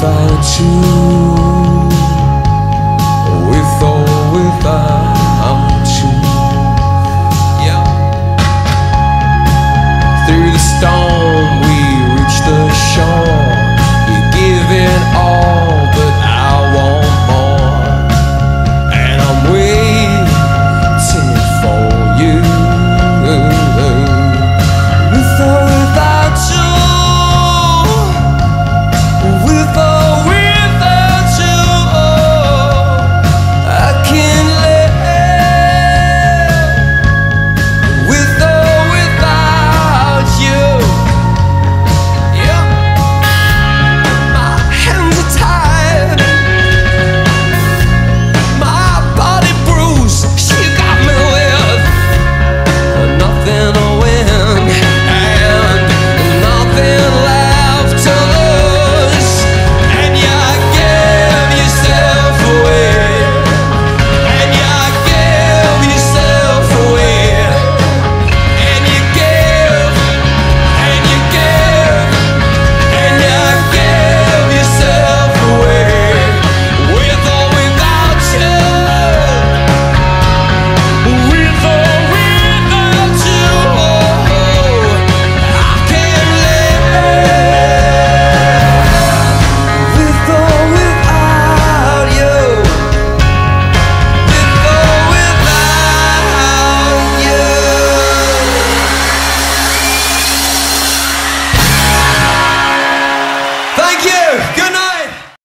without you.